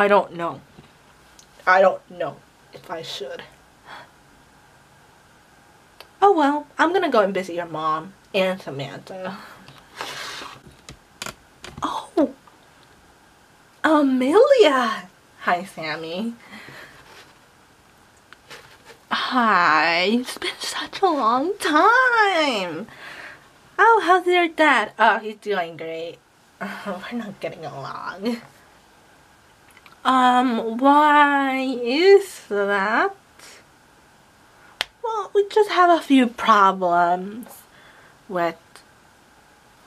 I don't know. I don't know if I should. Oh well, I'm gonna go and visit your mom and Samantha. Oh! Amelia! Hi, Sammy. Hi, it's been such a long time. Oh, how's your dad? Oh, he's doing great. we're not getting along. Um, why is that? Well, we just have a few problems with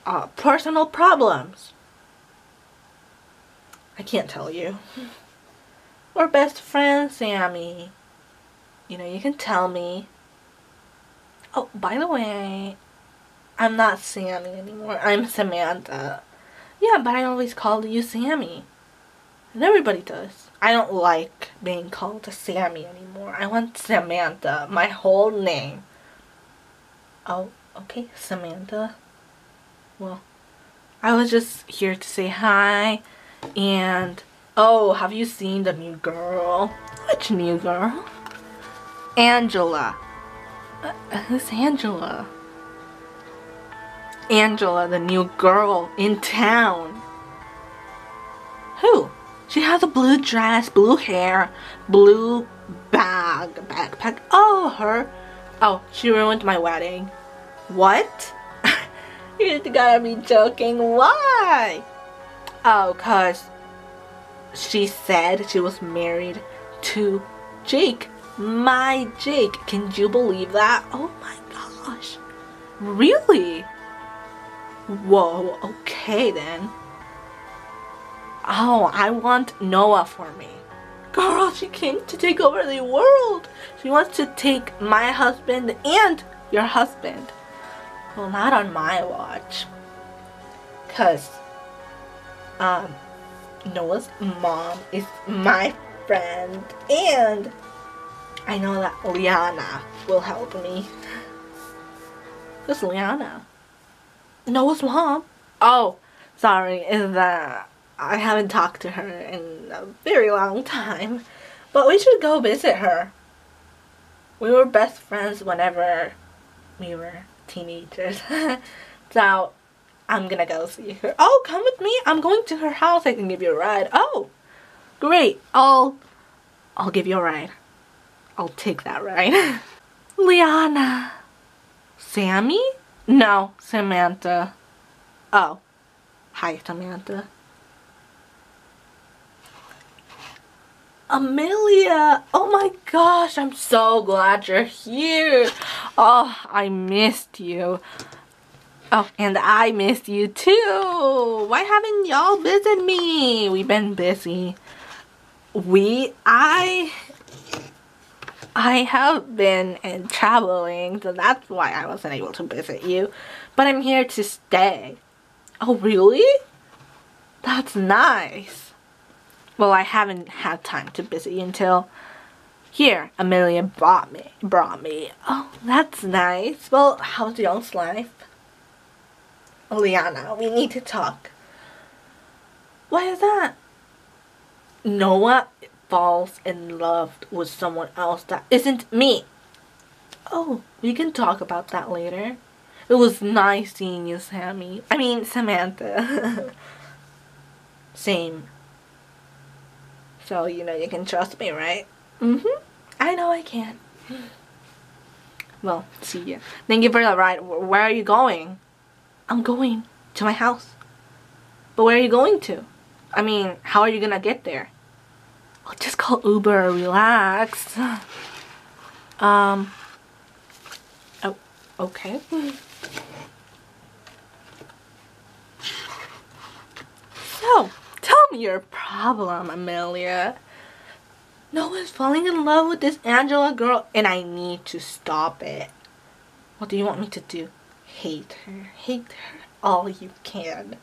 uh, personal problems. I can't tell you. We're best friends, Sammy. You know, you can tell me. Oh, by the way, I'm not Sammy anymore. I'm Samantha. Yeah, but I always called you Sammy. And everybody does. I don't like being called Sammy anymore. I want Samantha, my whole name. Oh, okay, Samantha. Well, I was just here to say hi. And, oh, have you seen the new girl? Which new girl? Angela. Uh, who's Angela? Angela, the new girl in town. Who? She has a blue dress, blue hair, blue bag, backpack. Oh, her. Oh, she ruined my wedding. What? you gotta be joking. Why? Oh, cause she said she was married to Jake. My Jake. Can you believe that? Oh my gosh. Really? Whoa, okay then. Oh, I want Noah for me. Girl, she came to take over the world. She wants to take my husband and your husband. Well, not on my watch. Cause, um, Noah's mom is my friend and I know that Liana will help me. Who's Liana? Noah's mom. Oh, sorry, is that I haven't talked to her in a very long time. But we should go visit her. We were best friends whenever we were teenagers. so I'm gonna go see her. Oh, come with me. I'm going to her house. I can give you a ride. Oh, great. I'll I'll give you a ride. I'll take that ride. Liana. Sammy? No, Samantha. Oh. Hi, Samantha. Amelia! Oh my gosh, I'm so glad you're here. Oh, I missed you. Oh, and I missed you too. Why haven't y'all visited me? We've been busy. We, I I have been in traveling, so that's why I wasn't able to visit you. But I'm here to stay. Oh, really? That's nice. Well, I haven't had time to you until here, Amelia brought me. Brought me. Oh, that's nice. Well, how's y'all's life? Liana, we need to talk. Why is that? Noah falls in love with someone else that isn't me. Oh, we can talk about that later. It was nice seeing you, Sammy. I mean, Samantha. Same. So, you know, you can trust me, right? Mm-hmm. I know I can. Well, see ya. Thank you for the ride. Where are you going? I'm going to my house. But where are you going to? I mean, how are you gonna get there? I'll just call Uber, relax. Um, oh, okay. So, tell me your problem, Amelia. Noah's falling in love with this Angela girl and I need to stop it. What do you want me to do? Hate her. Hate her all you can.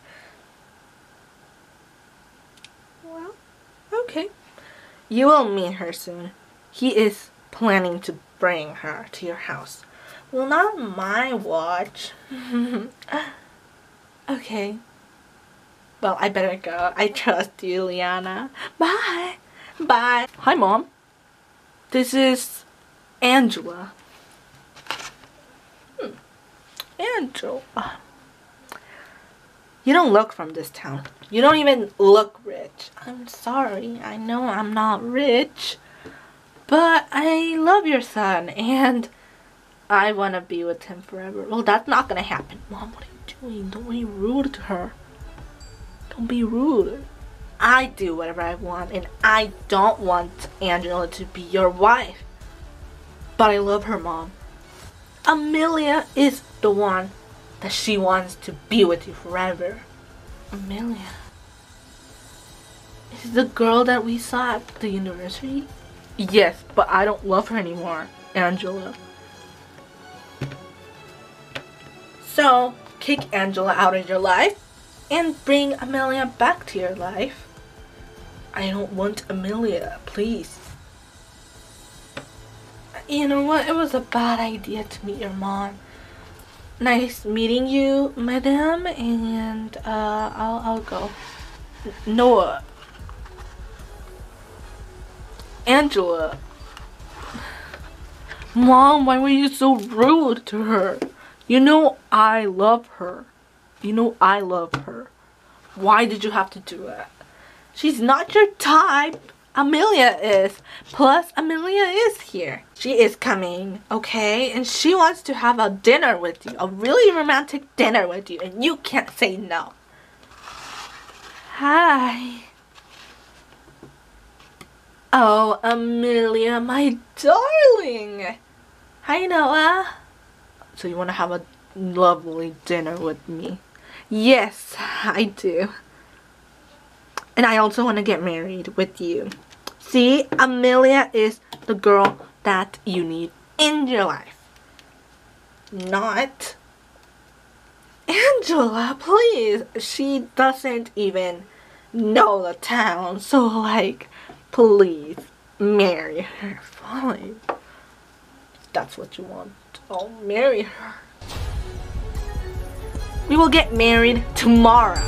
Well, okay. You will meet her soon. He is planning to bring her to your house. Well, not my watch. okay. Well, I better go. I trust you, Liana. Bye. Bye. Hi, Mom. This is Angela. Hmm. Angela. You don't look from this town. You don't even look rich. I'm sorry. I know I'm not rich. But I love your son and I want to be with him forever. Well, that's not going to happen. Mom, what are you doing? Don't be rude to her. Don't be rude. I do whatever I want and I don't want Angela to be your wife. But I love her mom. Amelia is the one that she wants to be with you forever. Amelia. Is the girl that we saw at the university? Yes, but I don't love her anymore, Angela. So, kick Angela out of your life and bring Amelia back to your life. I don't want Amelia, please. You know what? It was a bad idea to meet your mom. Nice meeting you, madam, and uh, I'll, I'll go. Noah. Angela. Mom, why were you so rude to her? You know I love her. You know I love her. Why did you have to do that? She's not your type. Amelia is. Plus, Amelia is here. She is coming, okay? And she wants to have a dinner with you. A really romantic dinner with you. And you can't say no. Hi. Oh, Amelia, my darling. Hi, Noah. So you want to have a lovely dinner with me? Yes, I do. And I also want to get married with you. See, Amelia is the girl that you need in your life. Not Angela, please. She doesn't even know the town. So, like, please marry her. Fine. That's what you want. I'll marry her. We will get married tomorrow.